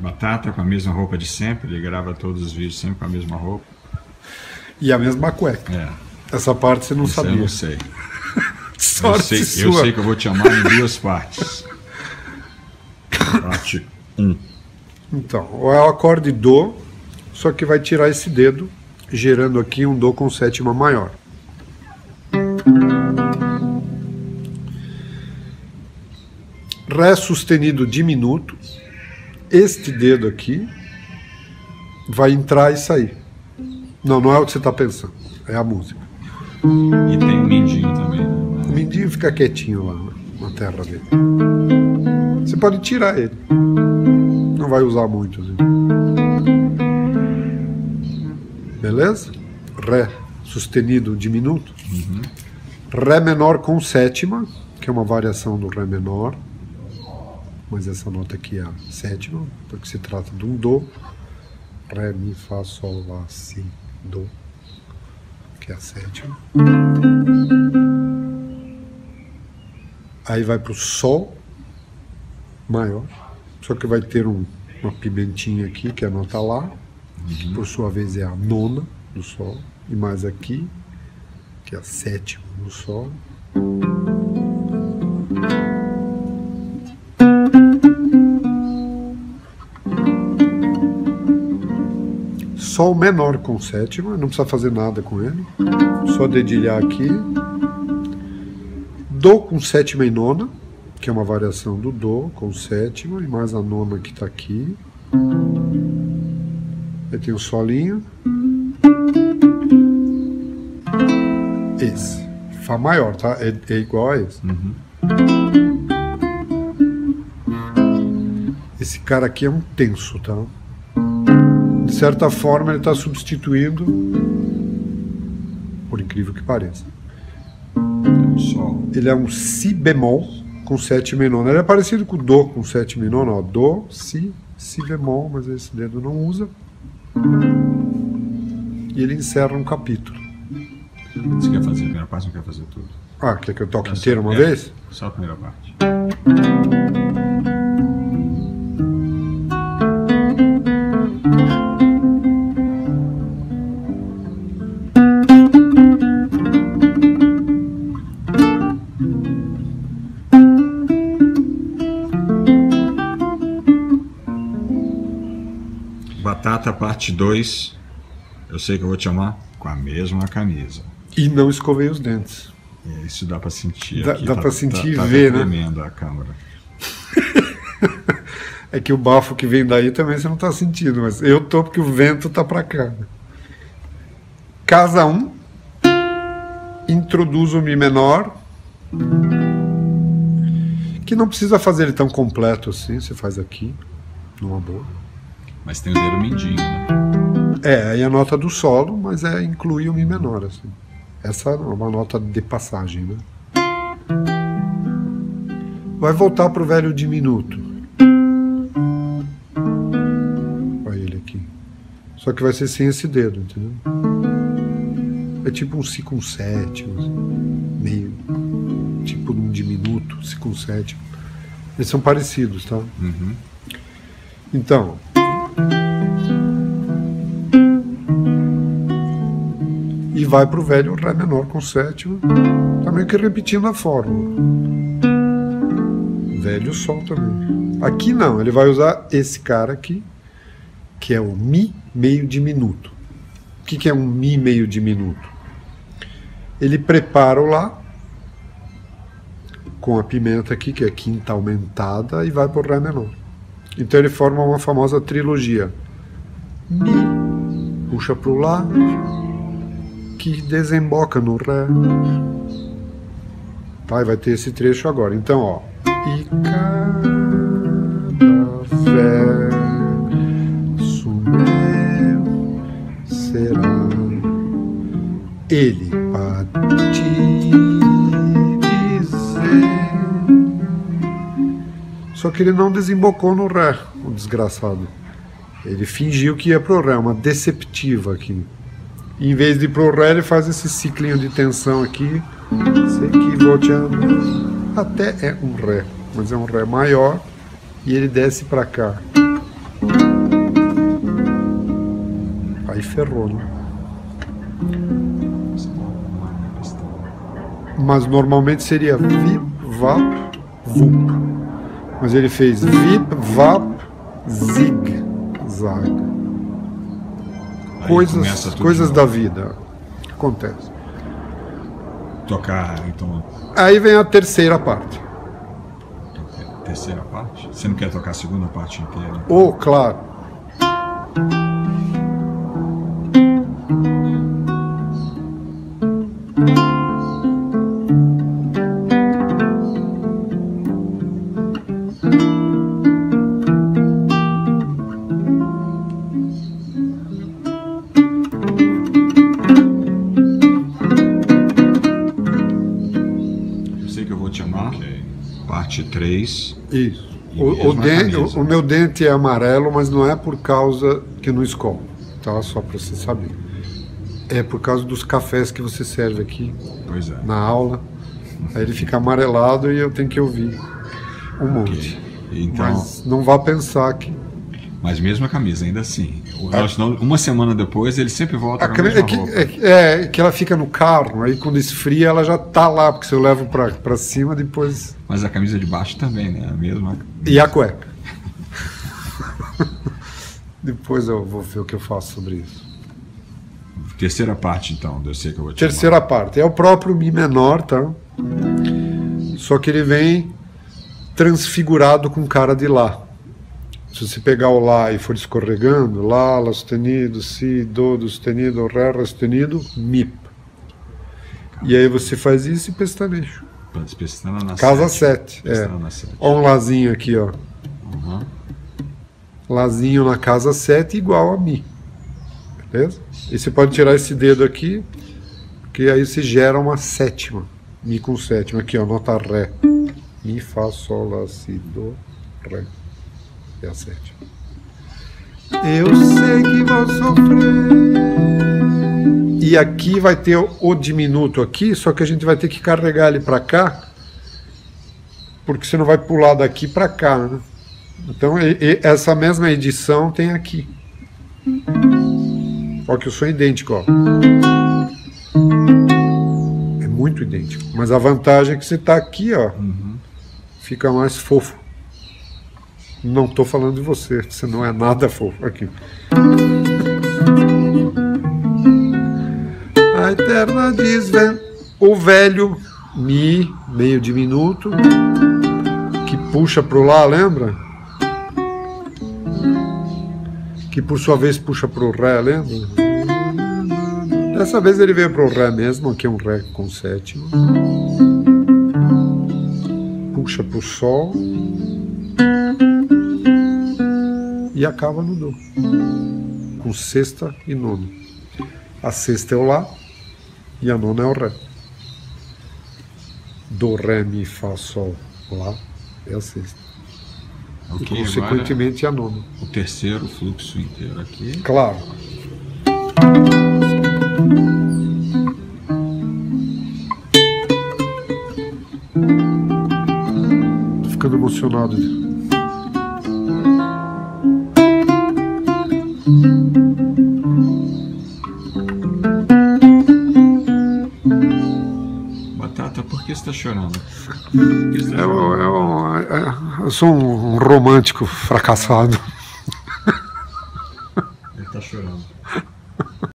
Batata com a mesma roupa de sempre, ele grava todos os vídeos sempre com a mesma roupa. E a mesma cueca. É. Essa parte você não Isso sabia. eu não sei. Eu Sorte sei, sua. eu sei que eu vou te amar em duas partes. Parte 1. Então, é o acorde Dó, só que vai tirar esse dedo, gerando aqui um Dó com sétima maior. Ré sustenido diminuto. Este dedo aqui vai entrar e sair. Não, não é o que você está pensando. É a música. E tem um mindinho também. O Né? mindinho fica quietinho lá na terra dele. Você pode tirar ele. Não vai usar muito. assim. Beleza? Ré sustenido diminuto. Ré menor com sétima, que é uma variação do Ré menor. Mas essa nota aqui é a sétima, porque se trata de um Dó. Ré, Mi, Fá, Sol, Lá, Si, Dó. Que é a sétima. Aí vai para o Sol maior, só que vai ter um- uma pimentinha aqui, que é a nota Lá, que por sua vez é a nona do Sol, e mais aqui, que é a sétima do Sol. Sol menor com sétima, não precisa fazer nada com ele, só dedilhar aqui. Dó com sétima e nona, que é uma variação do Dó com sétima, e mais a nona que está aqui. Aí tem o solinho. Esse. Fá maior, tá? É, é igual a esse. Esse cara aqui é um tenso, tá? De certa forma, ele está substituindo, por incrível que pareça. Ele é um Si bemol com sétima e nona. Ele é parecido com o Dó com sétima e nona. Ó. Dó, Si, Si bemol, mas esse dedo não usa. E ele encerra um capítulo. Você quer fazer a primeira parte ou quer fazer tudo? Ah, quer que eu toque Tá inteiro uma. É, vez? Só a primeira parte. Parte 2. Eu sei que eu vou te amar com a mesma camisa. E não escovei os dentes. É, Isso dá pra sentir. Dá- dá pra sentir e tá, ver, né? a câmera. É que o bafo que vem daí também você não está sentindo, mas eu tô porque o vento tá para cá. Casa 1. Introduz o Mi menor. Que não precisa fazer ele tão completo assim, você faz aqui, numa boa. Mas tem o dedo mindinho, né? É, aí a nota do solo, mas é inclui o Mi menor, assim. Essa é uma nota de passagem, né? Vai voltar pro velho diminuto. Olha ele aqui. Só que vai ser sem esse dedo, entendeu? É tipo um Si com sétimo, assim, meio. Tipo um diminuto, Si com sétimo. Eles são parecidos, tá? Uhum. Então. Vai para o velho Ré menor com sétima. Tá meio que repetindo a fórmula. Velho Sol também. Aqui não, ele vai usar esse cara aqui, que é o Mi meio diminuto. O que, que é um Mi meio diminuto? Ele prepara o Lá com a pimenta aqui, que é quinta aumentada, e vai para o Ré menor. Então ele forma uma famosa trilogia. Mi, puxa para o Lá, que desemboca no Ré. Tá, e vai ter esse trecho agora. Então, ó. E cada verso meu será ele para te dizer. Só que ele não desembocou no Ré, o desgraçado. Ele fingiu que ia pro Ré, uma deceptiva aqui. Em vez de ir pro ré, ele faz esse ciclinho de tensão aqui. Sei que volteando. Até é um ré, mas é um ré maior e ele desce para cá. Aí ferrou, né? Mas normalmente seria vip, vap, vup. Mas ele fez vip, vap, zig, zag. Coisas, coisas da vida. Acontece. Tocar, então, Aí vem a terceira parte. terceira parte. Você não quer tocar a segunda parte inteira? Ou, claro. 3. Isso. O, o dente- camisa. o meu dente é amarelo, mas não é por causa que não escovo, tá? Só para você saber. É por causa dos cafés que você serve aqui é. na aula. Aí ele fica amarelado e eu tenho que ouvir um monte. Então, Mas não vá pensar que. Mas mesmo a camisa, ainda assim. Nós não- uma semana depois, ele sempre volta A com a mesma é, que, roupa. é, é que ela fica no carro, aí quando esfria ela já tá lá, porque se eu levo pra, pra cima, depois. Mas a camisa de baixo também, né? A mesma. E a cueca. depois eu vou ver o que eu faço sobre isso. Terceira parte, então, eu sei que eu vou te Terceira parte. É o próprio Mi menor, tá? Só que ele vem transfigurado com cara de Lá. Se você pegar o Lá e for escorregando, Lá, Lá sustenido, Si, Do, Do sustenido, Ré, Ré sustenido, Mi. E aí você faz isso e pestanejo. Pestana na Casa sete. 7. É. Ó um Lázinho aqui, ó. Uhum. Lázinho na casa 7 igual a Mi. Beleza? E você pode tirar esse dedo aqui, que aí se gera uma sétima. Mi com sétima. Aqui, ó, nota Ré. Mi, Fá, Sol, Lá, Si, Do, Ré. É a sétima. Eu sei que vou sofrer. E aqui vai ter o, diminuto aqui, só que a gente vai ter que carregar ele para cá, porque você não vai pular daqui para cá, né? Então, e- e essa mesma edição tem aqui. Ó, que o som é idêntico, ó. É muito idêntico. Mas a vantagem é que você está aqui, ó. Fica mais fofo. Não estou falando de você, você não é nada fofo. Aqui. A eterna desven... O velho Mi, meio diminuto, que puxa pro lá, lembra? Que por sua vez puxa pro Ré, lembra? Dessa vez ele veio pro Ré mesmo, aqui é um Ré com sétima. Puxa pro Sol. E acaba no Dó. Com sexta e nona. A sexta é o Lá e a nona é o Ré. Do, Ré, Mi, Fá, Sol, Lá é a sexta. E Ok, agora consequentemente a nona. o terceiro fluxo inteiro aqui. Claro. Tô ficando emocionado. Batata, por que você está chorando? Você tá chorando? eu- eu- eu sou um romântico fracassado. Ele está chorando.